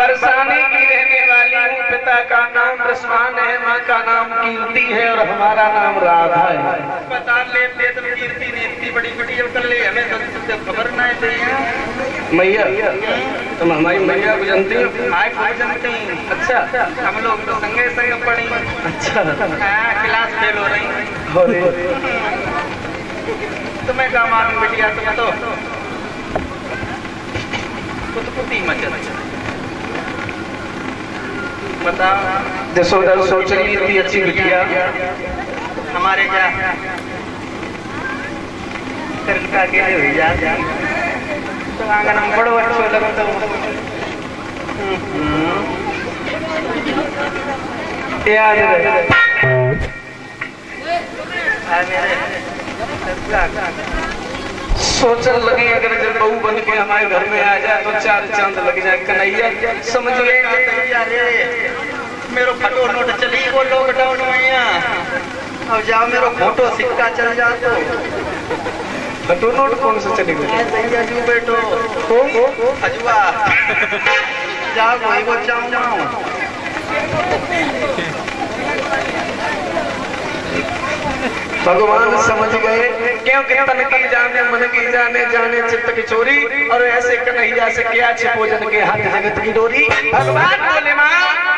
बरसाने की रहने वाली हूँ पिता का नाम रसमान है माँ का नाम कीर्ति है और हमारा नाम राधा है। बता ले कीर्ति ने इतनी बड़ी वीडियो कर ले हमें तो खबर न मैया तुम हमारी मैया को जानती हो? आज तो जानते हैं। अच्छा। हम लोग तो संगे संगे पढ़े। अच्छा। हाँ, क्लास फेल हो रही। हो रही तुम्हें क्या मालूम बिटिया तुम्हें तो? जसोदा सोच रही अच्छी बिटिया हमारे क्या? करका के जा। तो आँगन में बड़ो अच्छो मेरे। सोचने लगी अगर जब बहू बन के हमारे घर में आ जाए तो चार चाँद लग जाए। कन्हैया, समझ गए मेरो फटो नोट चली। वो लॉकडाउन में यहाँ। अब जाओ मेरो फ़ोटो सिक्का चल जा तो। फटो नोट कौन सा चलेगा सैया जू बेटो अजुआ जाओ कोई को चाहूँ भगवान समझ गए। क्योंकि तन तन जाने मन की जाने जाने चित्त की चोरी। और ऐसे कन्हैया से क्या छिपो जन के हाथ जगत की डोरी? भगवान बोले माँ।